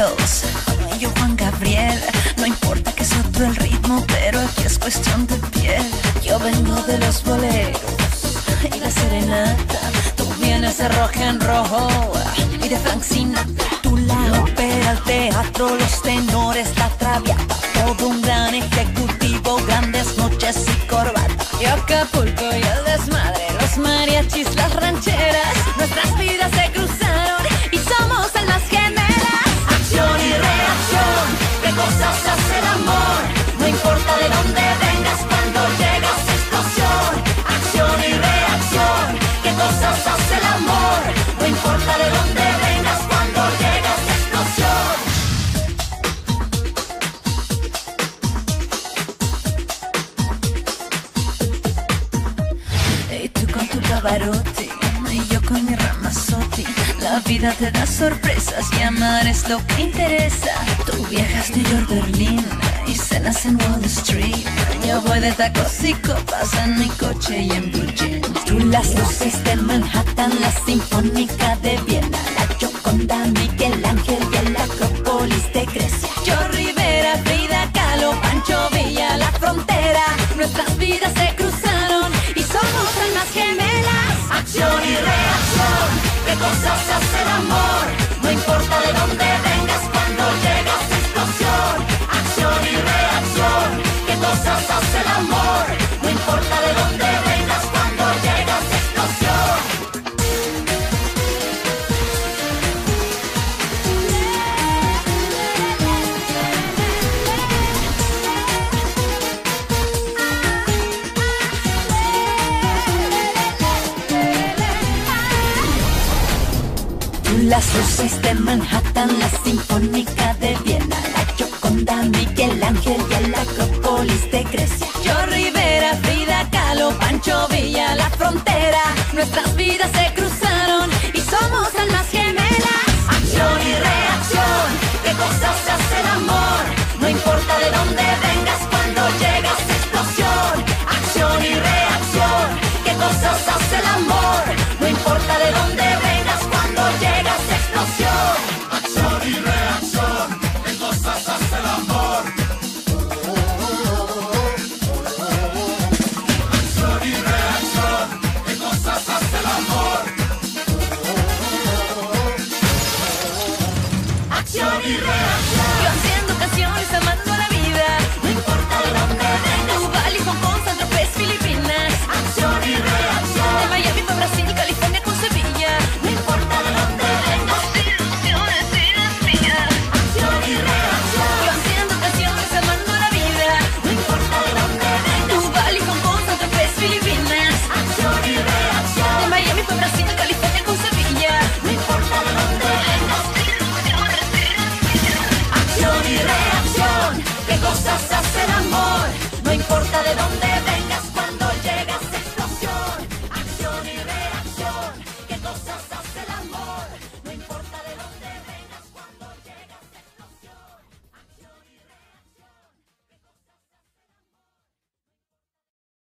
Beatles. Yo Juan Gabriel, no importa que es otro el ritmo, pero aquí es cuestión de piel. Yo vengo de los boleros y la serenata. Tú vienes de rojo en rojo y de Frank Sinatra. Tú la ópera, el teatro, los tenores, la traviata. Todo un gran ejecutivo, grandes noches y corbata. Y Acapulco y el desmadre, los mariachis, las cosas el amor. No importa de dónde vengas cuando llegas, explosión. Acción y reacción, qué cosas hace el amor. No importa de dónde vengas cuando llegas, explosión. Y tú con tu Pavarotti vida te da sorpresas y amar es lo que interesa. Tú viajas New York, Berlín y cenas en Wall Street. Yo voy de tacos y copas en mi coche y en blue jeans. Tú las luces de Manhattan, la Sinfónica de Viena, la Gioconda, Miguel Ángel y el Acrópolis de Grecia. Yo el amor. No importa de dónde vengas cuando llegas, explosión. Las luces de Manhattan, la Sinfónica de Viena, nuestras vidas se cruzaron y somos almas gemelas. Acción y reacción, qué cosas hace el amor. No importa de dónde vengas cuando llegas explosión. Acción y reacción, qué cosas hace el amor. No importa de dónde vengas.